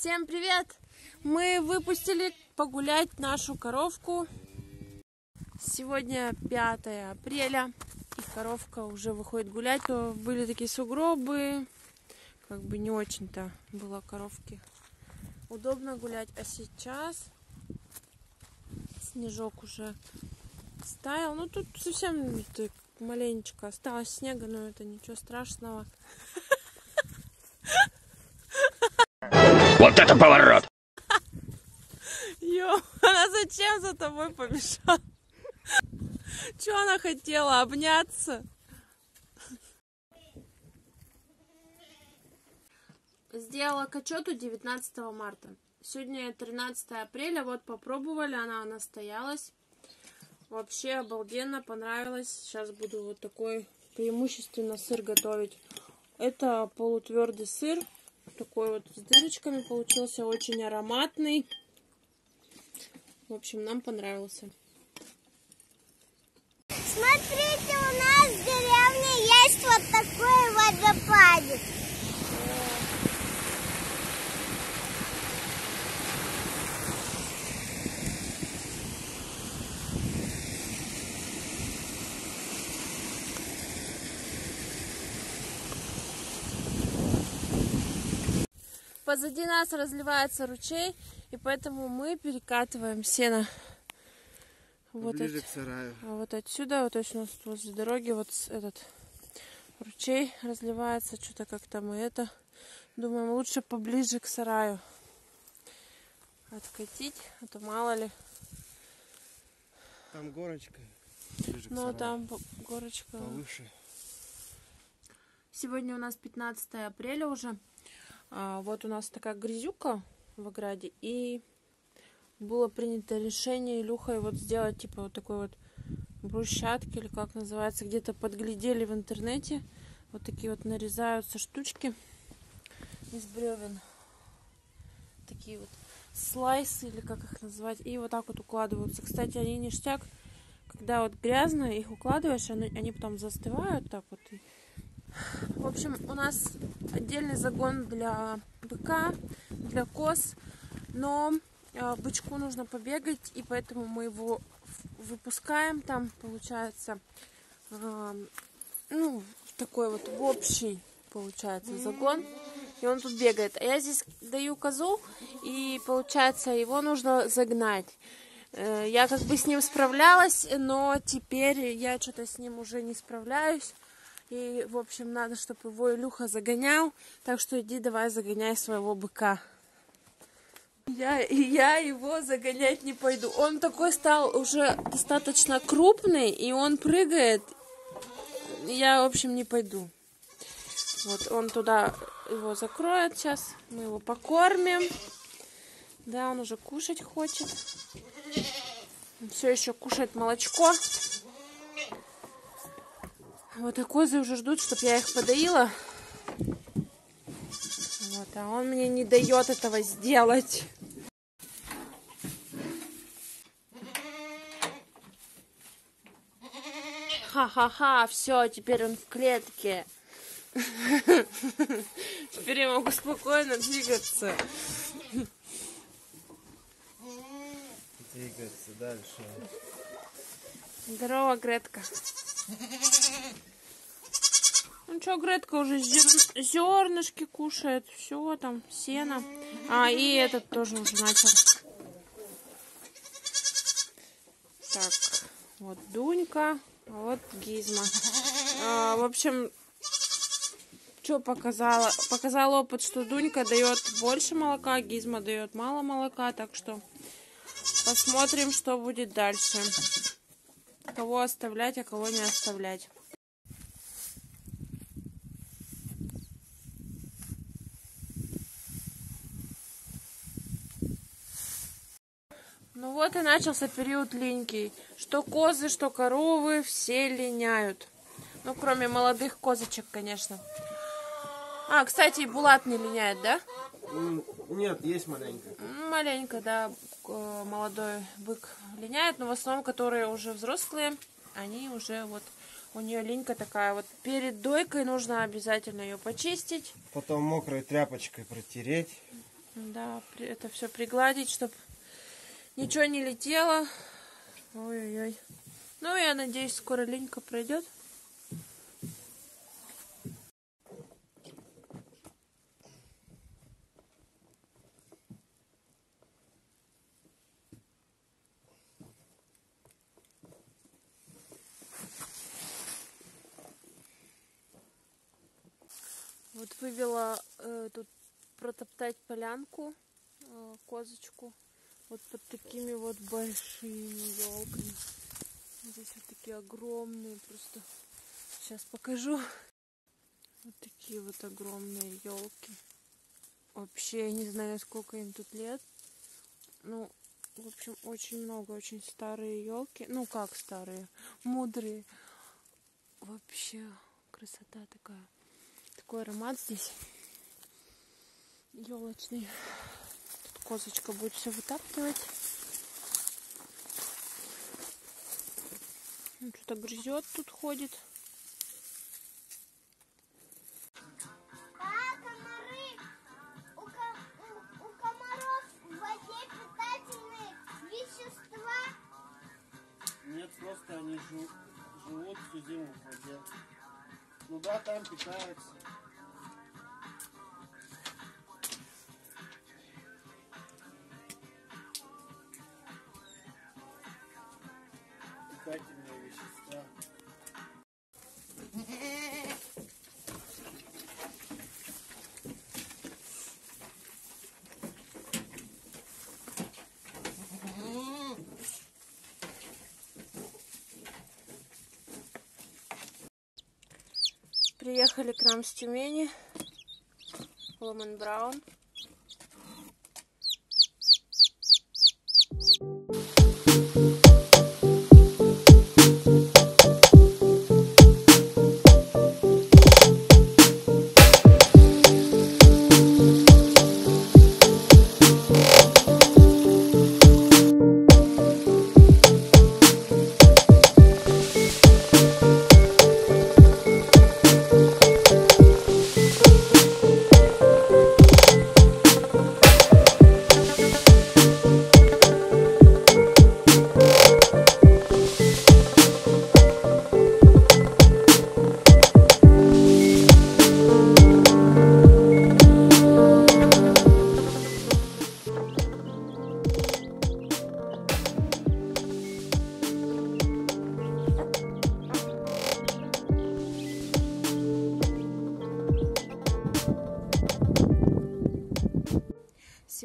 Всем привет! Мы выпустили погулять нашу коровку. Сегодня 5 апреля, и коровка уже выходит гулять. То были такие сугробы, как бы не очень-то было коровке удобно гулять. А сейчас снежок уже стаял. Ну тут совсем маленечко осталось снега, но это ничего страшного. Вот это поворот! Ё, она зачем за тобой побежала? Чего она хотела? Обняться? Сделала к отчету 19 марта. Сегодня 13 апреля, вот попробовали, она настоялась. Вообще обалденно, понравилось. Сейчас буду вот такой преимущественно сыр готовить. Это полутвердый сыр, такой вот с дырочками получился, очень ароматный. В общем, нам понравился. Смотрите, у нас в деревне есть вот такой водопадик. Позади нас разливается ручей, и поэтому мы перекатываем сено. Вот Ближе от... к сараю. А вот отсюда, вот точно возле дороги, вот этот ручей разливается. Что-то как-то мы это думаем лучше поближе к сараю откатить, а то мало ли. Там горочка. Ну, а там горочка. Повыше. Сегодня у нас 15 апреля уже. А, вот у нас такая грязюка в ограде, и было принято решение Илюхой вот сделать типа вот такой вот брусчатки, или как называется, где-то подглядели в интернете. Вот такие вот нарезаются штучки из бревен. Такие вот слайсы, или как их назвать, и вот так вот укладываются. Кстати, они ништяк, когда вот грязно, их укладываешь, они, они потом застывают так вот, и в общем, у нас отдельный загон для быка, для коз, но э, бычку нужно побегать, и поэтому мы его выпускаем. Там получается, э, ну, такой вот в общий, получается, загон. И он тут бегает. А я здесь даю козу, и получается, его нужно загнать. Э, я как бы с ним справлялась, но теперь я что-то с ним уже не справляюсь. И, в общем, надо, чтобы его Илюха загонял. Так что иди давай загоняй своего быка. Я, я его загонять не пойду. Он такой стал уже достаточно крупный, и он прыгает. Я, в общем, не пойду. Вот он туда его закроет сейчас. Мы его покормим. Да, он уже кушать хочет. Все еще кушает молочко. Вот и козы уже ждут, чтобы я их подоила. Вот, а он мне не дает этого сделать. Ха-ха-ха, все, теперь он в клетке. Теперь я могу спокойно двигаться. Двигаться дальше. Здорово, Гретка. Ну что, Гретка уже зер... зернышки кушает, все там, сено. А, и этот тоже уже начал. Так, вот Дунька, а вот Гизма. А, в общем, что показала? Показал опыт, что Дунька дает больше молока, Гизма дает мало молока, так что посмотрим, что будет дальше. Кого оставлять, а кого не оставлять. Ну вот и начался период линьки. Что козы, что коровы, все линяют. Ну, кроме молодых козочек, конечно. А, кстати, Булат не линяет, да? Нет, есть маленько. Маленько, да, молодой бык линяет, но в основном, которые уже взрослые, они уже вот, у нее линька такая вот. Перед дойкой нужно обязательно ее почистить. Потом мокрой тряпочкой протереть. Да, это все пригладить, чтобы ничего не летело. Ой-ой-ой. Ну, я надеюсь, скоро линька пройдет. Вот вывела э, тут протоптать полянку, э, козочку, вот под такими вот большими елками. Здесь вот такие огромные, просто сейчас покажу. Вот такие вот огромные елки. Вообще, я не знаю, сколько им тут лет. Ну, в общем, очень много, очень старые елки. Ну, как старые, мудрые. Вообще, красота такая. Такой аромат здесь елочный. Тут козочка будет все вытаптывать. Что-то грызет тут ходит. А комары? У, ко- у- у комаров в воде питательные вещества. Нет, просто они живут всю зиму в воде. Ну да, там питаются. Питательные вещества. Приехали к нам с Тюмени. Ломан Браун.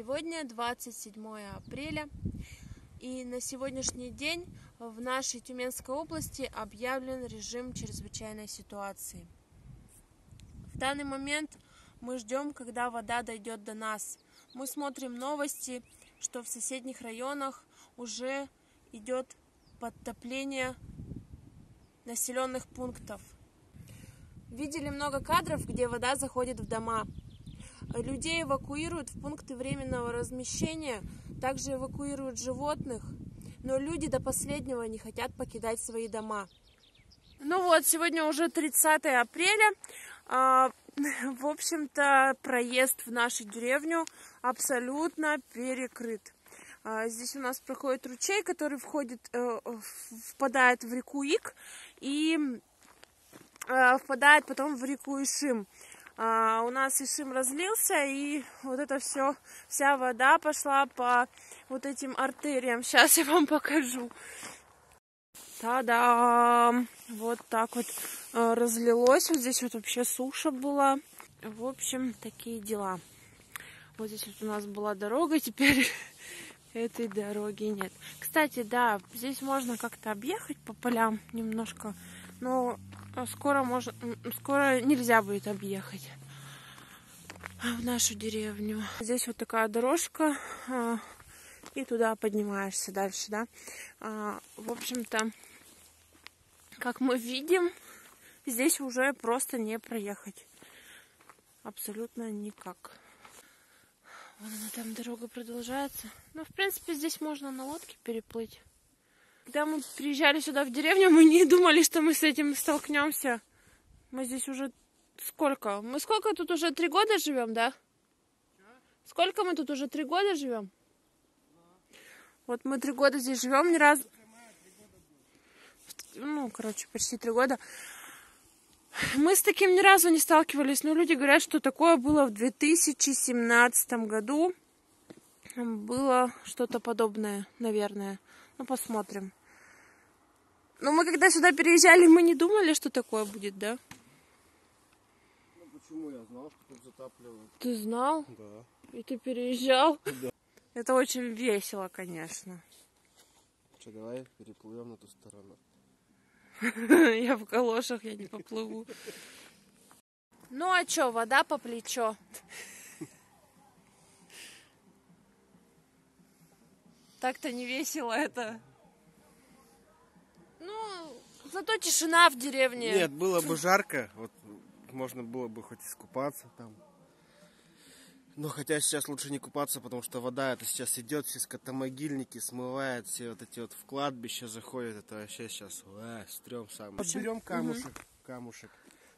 Сегодня 27 апреля, и на сегодняшний день в нашей Тюменской области объявлен режим чрезвычайной ситуации. В данный момент мы ждем, когда вода дойдет до нас. Мы смотрим новости, что в соседних районах уже идет подтопление населенных пунктов. Видели много кадров, где вода заходит в дома. Людей эвакуируют в пункты временного размещения, также эвакуируют животных, но люди до последнего не хотят покидать свои дома. Ну вот, сегодня уже 30 апреля. А, В общем-то, проезд в нашу деревню абсолютно перекрыт. А, Здесь у нас проходит ручей, который входит, э, впадает в реку Ик и э, впадает потом в реку Ишим. А, у нас Ишим разлился, и вот это все, вся вода пошла по вот этим артериям. Сейчас я вам покажу. Та-дам! Вот так вот э, разлилось. Вот здесь вот вообще суша была. В общем, такие дела. Вот здесь вот у нас была дорога, теперь этой дороги нет. Кстати, да, здесь можно как-то объехать по полям немножко, но э, скоро можно, скоро нельзя будет объехать в нашу деревню. Здесь вот такая дорожка, а, и туда поднимаешься дальше, да. В общем-то, как мы видим, здесь уже просто не проехать. Абсолютно никак. Вон она там дорога продолжается. Ну, в принципе, здесь можно на лодке переплыть. Когда мы приезжали сюда в деревню, мы не думали, что мы с этим столкнемся. Мы здесь уже сколько? Мы сколько тут уже три года живем, да? Сколько мы тут уже? Три года живем? Вот мы три года здесь живем, ни разу... Ну, короче, почти три года. Мы с таким ни разу не сталкивались, но люди говорят, что такое было в 2017 году. Было что-то подобное, наверное. Ну, посмотрим. Но мы когда сюда переезжали, мы не думали, что такое будет, да? Ну почему я знал, что тут затапливают? Ты знал? Да. И ты переезжал? Да. Это очень весело, конечно. Что, давай переплывем на ту сторону. Я в галошах, я не поплыву. Ну а чё, вода по плечо. Так-то не весело это. Ну, зато тишина в деревне. Нет, было бы жарко, вот можно было бы хоть искупаться там. Но хотя сейчас лучше не купаться, потому что вода это сейчас идет, все скотомогильники смывает, все вот эти вот в кладбище заходят, это вообще сейчас а, стрём сам. Вот берем камушек, камушек.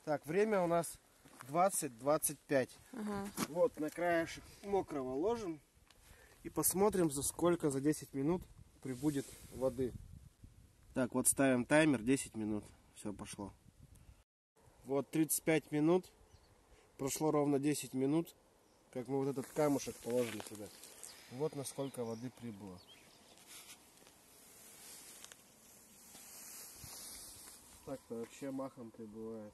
Так, время у нас 20-25. Ага. Вот на краешек мокрого ложим и посмотрим, за сколько за 10 минут прибудет воды. Так, вот ставим таймер 10 минут. Все, пошло. Вот 35 минут. Прошло ровно 10 минут, как мы вот этот камушек положили сюда. Вот насколько воды прибыло. Так-то вообще махом прибывает.